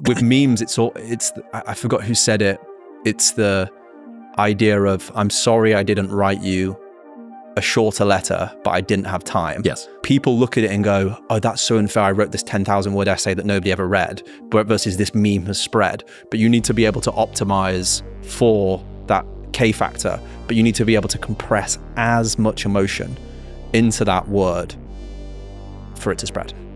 with memes, it's all it's. I forgot who said it. It's the idea of I'm sorry I didn't write you a shorter letter, but I didn't have time. Yes. People look at it and go, oh, that's so unfair. I wrote this 10,000 word essay that nobody ever read, but versus this meme has spread. But you need to be able to optimize for that K factor, but you need to be able to compress as much emotion into that word for it to spread.